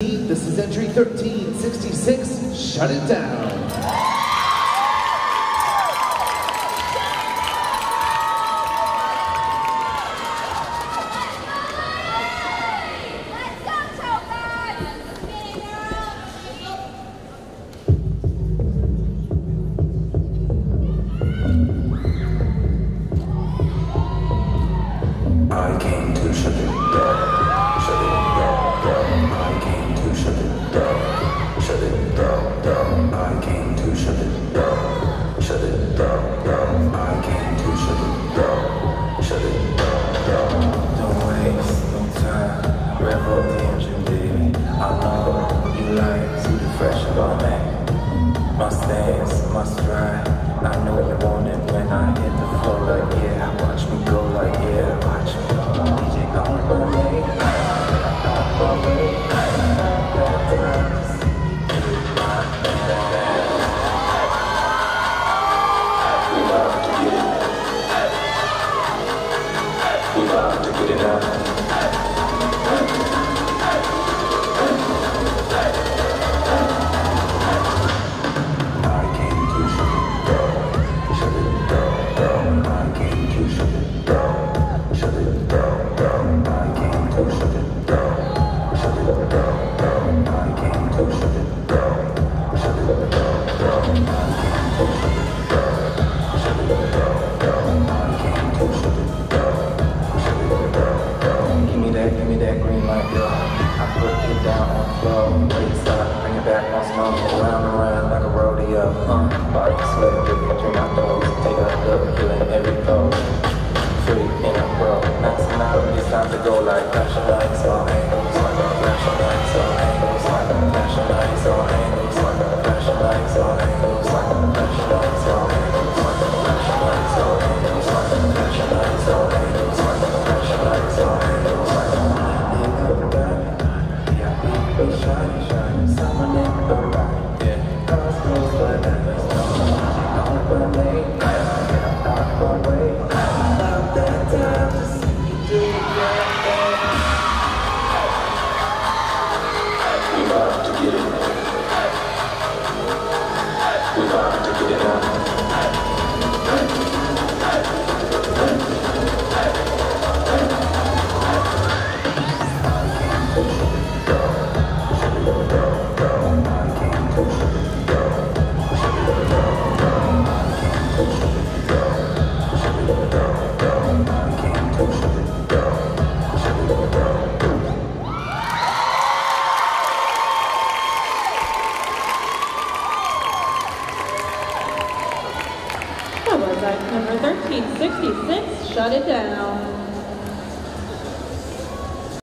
This is entry 1366. Shut it down. I Must dance, must ride. I know you want it when I hit the floor like yeah. Watch me go like yeah. Watch me go. DJ for me. We love to get it. Up. That, green light, girl. I put it down on the floor, waist up, bring it back on slow, around and around like a rodeo. Uh, body dripping between my toes, take a look, killing every pose. Free in a world, maxing out, it's time to go like flashing lights, all angles, like a flashing lights, love to get Number 1366, Shut It Down.